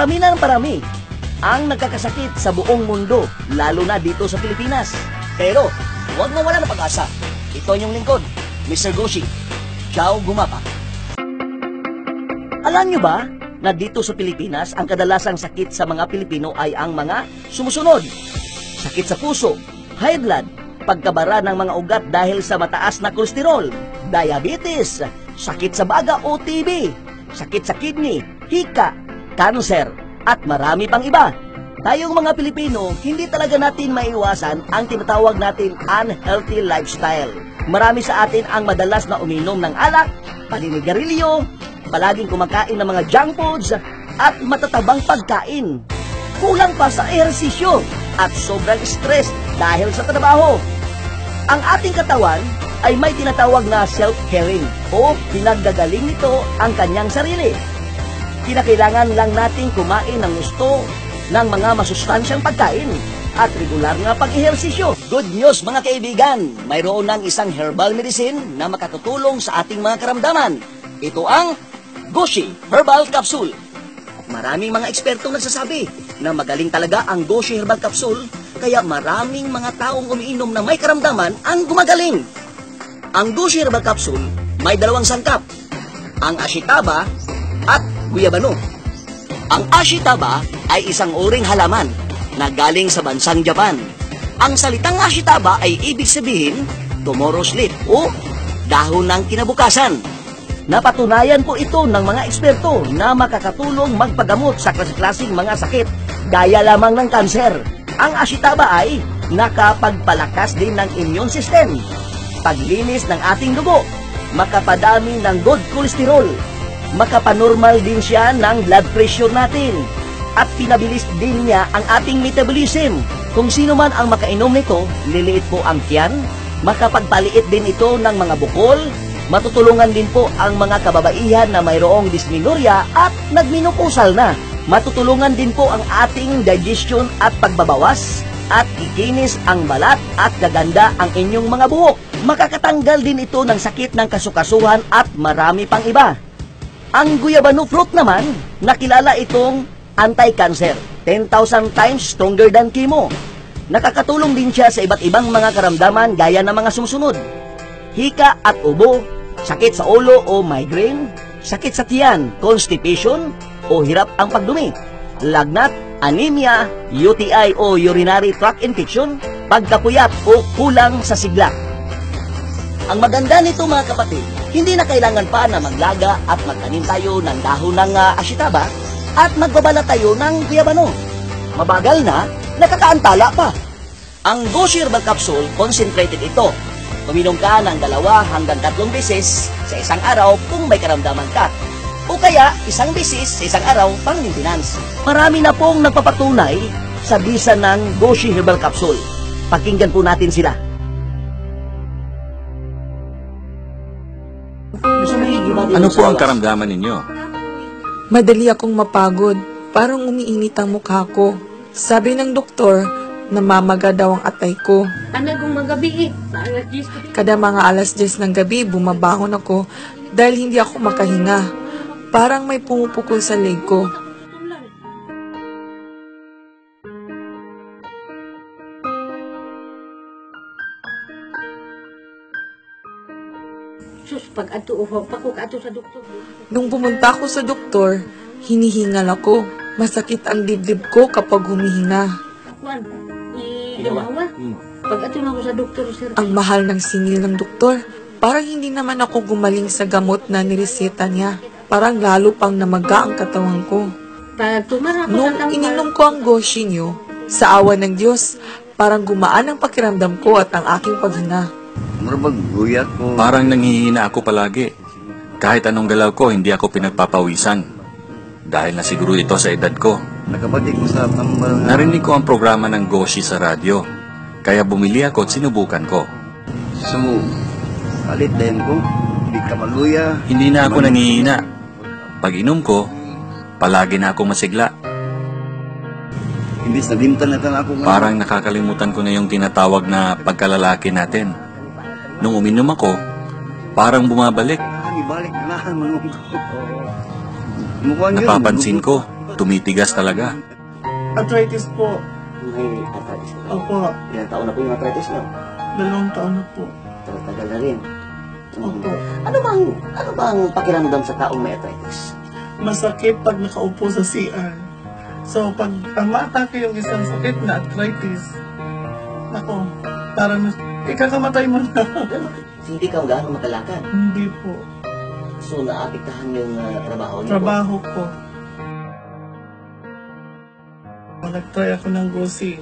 Parami na ng parami ang nagkakasakit sa buong mundo, lalo na dito sa Pilipinas. Pero, huwag mo wala na pag-asa. Ito inyong lingkod, Mr. Goshi. Ciao, gumapa. Alam nyo ba na dito sa Pilipinas, ang kadalasang sakit sa mga Pilipino ay ang mga sumusunod. Sakit sa puso, high blood, pagkabara ng mga ugat dahil sa mataas na kolesterol, diabetes, sakit sa baga o TB, sakit sa kidney, hika, cancer, at marami pang iba. Tayong mga Pilipino, hindi talaga natin maiwasan ang tinatawag natin unhealthy lifestyle. Marami sa atin ang madalas na uminom ng alak, paninigarilyo, palaging kumakain ng mga junk foods, at matatabang pagkain. Kulang pa sa ehersisyo at sobrang stress dahil sa trabaho. Ang ating katawan ay may tinatawag na self-caring o pinagdagaling nito ang kanyang sarili. Kinakailangan lang nating kumain ng gusto ng mga masustansyang pagkain at regular nga pag-ehersisyo. Good news mga kaibigan, mayroon ng isang herbal medicine na makatutulong sa ating mga karamdaman. Ito ang Goshi Herbal Capsule. Maraming mga ekspertong nagsasabi na magaling talaga ang Goshi Herbal Capsule kaya maraming mga taong umiinom na may karamdaman ang gumagaling. Ang Goshi Herbal Capsule may dalawang sangkap, ang Ashitaba Guyabano. Ang Ashitaba ay isang uring halaman na galing sa bansang Japan. Ang salitang Ashitaba ay ibig sabihin tomorrow sleep o dahon ng kinabukasan. Napatunayan po ito ng mga eksperto na makakatulong magpagamot sa klase-klaseng mga sakit gaya lamang ng kanser. Ang Ashitaba ay nakapagpalakas din ng immune system, paglinis ng ating dugo, makapadami ng good cholesterol, makapanormal din siya ng blood pressure natin, at pinabilis din niya ang ating metabolism. Kung sino man ang makainom nito, liliit po ang tiyan, makapagpaliit din ito ng mga bukol, matutulungan din po ang mga kababaihan na mayroong dysmenorrhea at nagminupusal na. Matutulungan din po ang ating digestion at pagbabawas at kikinis ang balat at gaganda ang inyong mga buhok. Makakatanggal din ito ng sakit ng kasukasuhan at marami pang iba. Ang guyabano fruit naman, nakilala itong anti-cancer, 10,000 times stronger than chemo. Nakakatulong din siya sa iba't ibang mga karamdaman gaya ng mga sumusunod. Hika at ubo, sakit sa ulo o migraine, sakit sa tiyan, constipation, o hirap ang pagdumi, lagnat, anemia, UTI o urinary tract infection, pagkapuyat o kulang sa sigla. Ang maganda nito mga kapatid, hindi na kailangan pa na maglaga at magtanim tayo ng dahon ng uh, ashitaba at magbabala tayo ng guyabano. Mabagal na, nakakaantala pa. Ang Goshi Herbal Capsule, concentrated ito. Uminom ka ng dalawa hanggang tatlong beses sa isang araw kung may karamdaman ka. O kaya, isang beses sa isang araw pang maintenance. Marami na pong nagpapatunay sa bisa ng Goshi Capsule. Pakinggan po natin sila. Ano po ang karamdaman ninyo? Madali akong mapagod. Parang umiinit ang mukha ko. Sabi ng doktor, namamaga daw ang atay ko. Ano kung magabi eh? Alas 10 ko. Kada mga alas 10 ng gabi, bumabahon ako dahil hindi ako makahinga. Parang may pumupukol sa leg ko. Pag ato, oh, pag ko ato sa doktor. Nung pumunta ako sa doktor, hinihingal ako. Masakit ang dibdib ko kapag humihinga. Kuan, i-gamawa. Pag ato na ko sa doktor, sir. Ang mahal ng singil ng doktor. Parang hindi naman ako gumaling sa gamot na nireseta niya. Parang lalo pang namaga ang katawan ko. Pag tumara Nung sa ininom ko ang goshi niyo, sa awa ng Diyos, parang gumaan ang pakiramdam ko at ang aking paghinga. Ko. Parang nanghihina ako palagi. Kahit anong galaw ko, hindi ako pinagpapawisan. Dahil na siguro ito sa edad ko. Narinig ko ang programa ng Goshi sa radyo. Kaya bumili ako at sinubukan ko. Sumu. Palit din ko. Hindi ka maluya. Hindi na ako nanghihina. Pag inom ko, palagi na akong masigla. Parang nakakalimutan ko na yung tinatawag na pagkalalaki natin. Nung uminom ako, parang bumabalik. Ibalik na naman ko. Mukha niyo. Napapansin ko, tumitigas talaga. Arthritis po. May arthritis na. Opo, Ilang taon na po yung arthritis niyo? dalawang taon na po. Tagal na rin. Opo. Ano bang, ano bang pakiramdam sa taong may arthritis? Masakit pag nakaupo sa CR. So, pag ang maatake yung isang sakit na arthritis, ako, parang ikakamatay mo na. Hindi ka gaano makalakad. Hindi po. So, naapektahan yung ah, trabaho niyo po. Trabaho ko. Nag-try ako ng GOSI.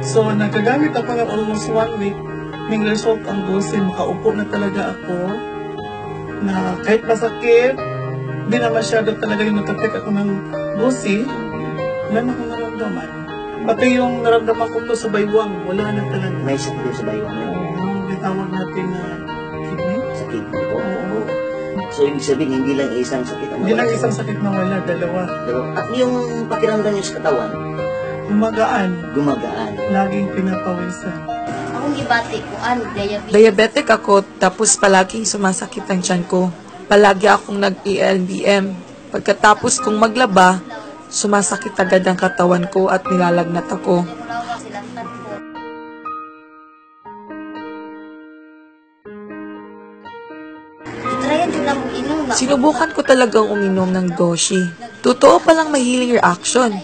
So, nagagamit ako ng almost one week. May result ang GOSI. Makaupo na talaga ako. Na kahit masakit, hindi na masyado talaga yung natapik ako ng GOSI. Wala na akong naramdaman. Pati yung naramdaman ko to sa baywang, wala na talaga. May sakit din sa niyo. Oo, bitawag natin na kidney. Sa kidney po. Oo. So, ibig sabihin, hindi lang isang sakit ang Hindi lang isang sakit na wala, dalawa. At yung pakiramdam niyo sa katawan, Umagaan, gumagaan. laging pinapawisan. Akong gibati ko, an, diabetes. Diabetic ako, tapos palaging sumasakit ang tiyan ko. Palagi akong nag-ELBM. Pagkatapos kong maglaba, sumasakit agad ang katawan ko at nilalagnat ako. Sinubukan ko talagang uminom ng Goshi. Totoo palang may healing reaction.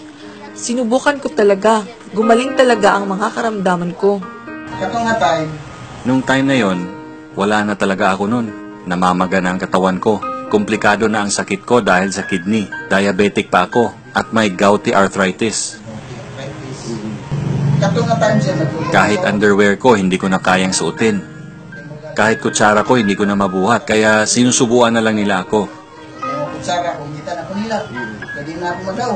Sinubukan ko talaga. Gumaling talaga ang mga karamdaman ko. Katong nga time, Nung time na yon, wala na talaga ako nun. Namamaga na ang katawan ko. Komplikado na ang sakit ko dahil sa kidney. Diabetic pa ako at may gouty arthritis. Kahit underwear ko, hindi ko na kayang suotin. Kahit kutsara ko, hindi ko na mabuhat. Kaya sinusubuan na lang nila ako. Kutsara, kung kita na ko nila, pwede na ako magaw.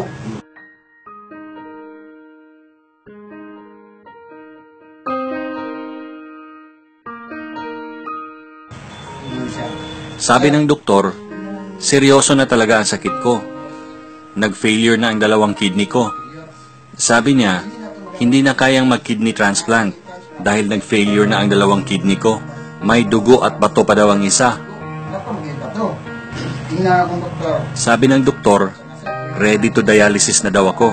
Sabi ng doktor, seryoso na talaga ang sakit ko. Nag-failure na ang dalawang kidney ko. Sabi niya, hindi na kayang mag-kidney transplant dahil nag-failure na ang dalawang kidney ko. May dugo at bato pa daw ang isa. Sabi ng doktor, ready to dialysis na daw ako.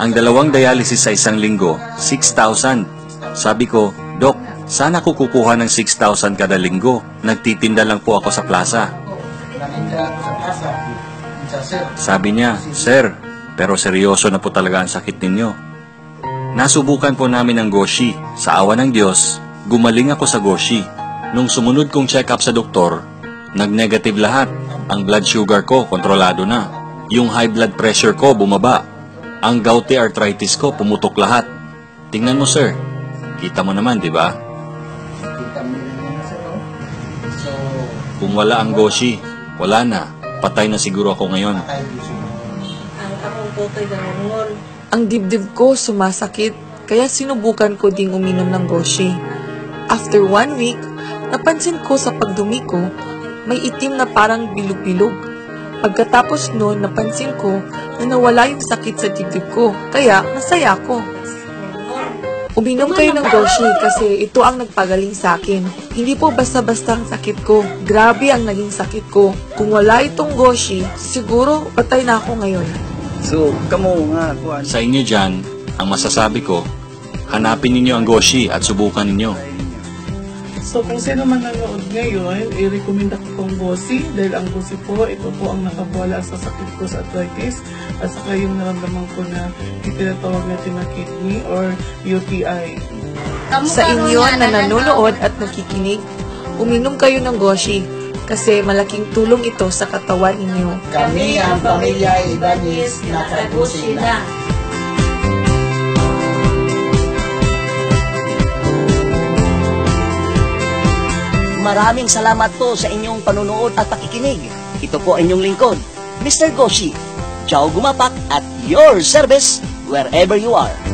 Ang dalawang dialysis sa isang linggo, 6,000. Sabi ko, Dok, sana ko kukuha ng 6,000 kada linggo. Nagtitinda lang po ako sa plaza. Sabi niya, Sir, pero seryoso na po talaga ang sakit ninyo. Nasubukan po namin ang Goshi. Sa awa ng Diyos, gumaling ako sa Goshi. Nung sumunod kong check-up sa doktor, nag-negative lahat. Ang blood sugar ko, kontrolado na. Yung high blood pressure ko, bumaba. Ang gouty arthritis ko, pumutok lahat. Tingnan mo, sir. Kita mo naman, di ba? Kung wala ang Goshi, wala na. Patay na siguro ako ngayon. Ang akong tutoy ganungon. Ang dibdib ko sumasakit, kaya sinubukan ko ding uminom ng Goshi. After one week, napansin ko sa pagdumi ko, may itim na parang bilog-bilog. Pagkatapos noon, napansin ko na nawala yung sakit sa dibdib ko, kaya masaya ko. Uminom kayo ng Goshi kasi ito ang nagpagaling sa akin. Hindi po basta-basta ang sakit ko. Grabe ang naging sakit ko. Kung wala itong Goshi, siguro patay na ako ngayon. So, kamo nga, kuan. Sa inyo dyan, ang masasabi ko, hanapin ninyo ang Goshi at subukan ninyo. So kung sino man nanood ngayon, i-recommend ako pong Gosi dahil ang Gosi po, ito po ang nakabwala sa sakit ko sa arthritis at saka yung naramdaman ko na itinatawag natin na kidney or UTI. Sa inyo na nanonood at nakikinig, uminom kayo ng Goshi kasi malaking tulong ito sa katawan ninyo. Kami ang pamilya Ibanez na tagusin na. Maraming salamat po sa inyong panunood at pakikinig. Ito po ang inyong lingkod, Mr. Goshi. Ciao gumapak at your service wherever you are.